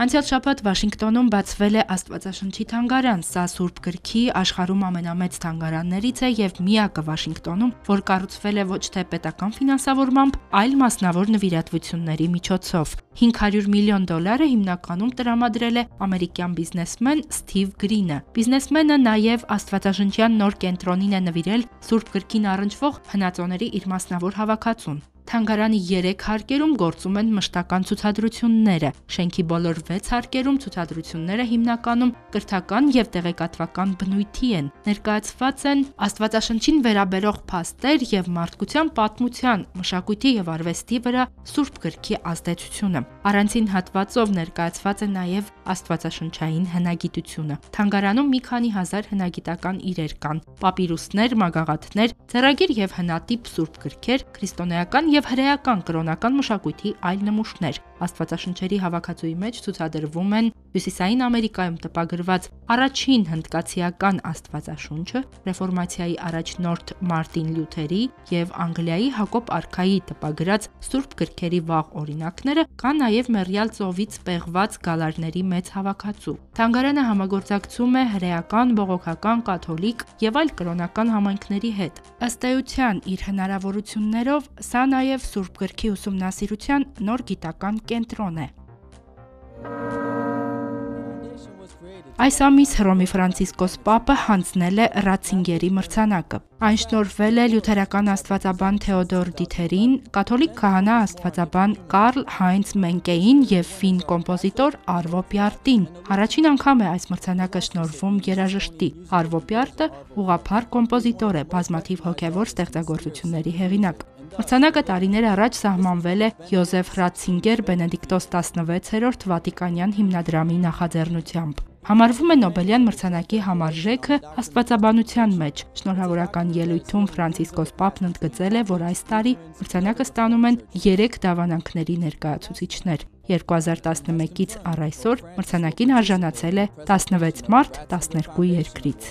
Անցյալ շաբաթ Վաշինգտոնում բացվել է Աստվածաշնչի թանգարան։ Սա Սուրբ գրքի աշխարհում ամենամեծ թանգարաններից է եւ միակը Վաշինգտոնում, որ կառուցվել է ոչ թե պետական ֆինանսավորմամբ, այլ մասնավոր նվիրատվությունների միջոցով։ 500 միլիոն դոլարը հիմնականում տրամադրել է ամերիկյան բիզնեսմեն Սթիվ Գրինը։ Բիզնեսմենը նաև Աստվածաշնչյան նոր կենտրոնին է նվիրել Սուրբ գրքին առնչվող հնածոների իր մասնավոր հավաքածուն։ Թանգարանի 3 հարկերում գործում են մշտական ցուցադրությունները։ Շենքի բոլոր 6 հարկերում ցուցադրությունները հիմնականում կրթական եւ տեղեկատվական բնույթի են։ Ներկայացված են Աստվածաշնչին վերաբերող փաստեր եւ մարդկության պատմության, մշակույթի եւ արվեստի վրա Սուրբ գրքի ազդեցությունը։ Առանցին հատվածով ներկայացված է նաեւ Աստվածաշնչային հնագիտությունը։ Թանգարանում մի քանի հազար հնագիտական իրեր կան՝ պապիրուսներ, մագաղաթներ, ծերագիր եւ հնատիպ Սուրբ գրքեր, քրիստոնեական եւ եւ հրեական կրոնական մշակույթի այլ նմուշներ։ Աստվածաշնչերի հավաքածուի մեջ ցուցադրվում են Հյուսիսային Ամերիկայում տպագրված առաջին հնդկացիական Աստվածաշունչը, ռեֆորմացիայի առաջնորդ Մարտին Լյութերի եւ Անգլիայի Հակոբ Արքայի տպագրած Սուրբ գրքերի վաղ օրինակները, կա նաեւ Մերյալ ծովից պեղված գալարների մեծ հավաքածու։ Թանգարանը համագործակցում է հրեական, բողոքական, կաթոլիկ եւ այլ կրոնական համայնքների հետ։ Ըստ էության իր հնարավորություններով սա նաեւ Սուրբ գրքի ուսումնասիրության նոր գիտական կենտրոն է։ Այս ամիս Հռոմի Ֆրանցիսկոս Պապը հանձնել է Ռացինգերի մրցանակը։ Այն շնորհվել է լյութերական աստվածաբան Թեոդոր Դիթերին, կաթոլիկ քահանա աստվածաբան Կարլ Հայնց Մենկեին եւ ֆին կոմպոզիտոր Արվո Պյարտին։ Առաջին անգամ է այս մրցանակը շնորհվում երաժշտի։ Արվո Պյարտը ուղափառ կոմպոզիտոր է, բազմաթիվ հոգևոր ստեղծագործությունների հեղինակ։ Մրցանակը տարիներ առաջ սահմանվել է Յոզեֆ Ռացինգեր Բենեդիկտոս 16-րդ Վատիկանյան հիմնադրամի նախաձեռնությամբ։ Համարվում է Նոբելյան մրցանակի համարժեքը աստվածաբանության մեջ։ Շնորհավորական ելույթում Ֆրանցիսկոս Պապն ընդգծել է, որ այս տարի մրցանակը ստանում են 3 դավանանքների ներկայացուցիչներ։ 2011-ից առ այսօր մրցանակին արժանացել է 16 մարդ 12 երկրից։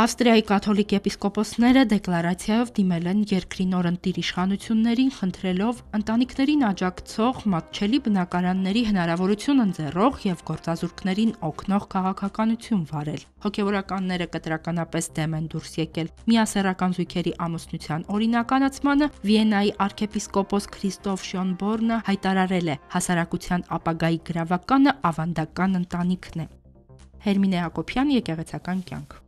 Ավստրիայի կաթոլիկ եպիսկոպոսները դեկլարացիայով դիմել են երկրի նորընտիր իշխանություններին, խնդրելով ընտանիքներին աջակցող մատչելի բնակարանների հնարավորություն ընձեռող եւ գործազուրկներին օգնող քաղաքականություն վարել։ Հոգեվորականները կտրականապես դեմ են դուրս եկել միասեռական զույգերի ամուսնության օրինականացմանը Վիեննայի arczepiskopos Քրիստոֆ Շյոնբորնը հայտարարել է. Հասարակության ապագայի գրավականը ավանդական ընտանիքն է։ Հերմինե Հակոբյան եկեղեցական կյանք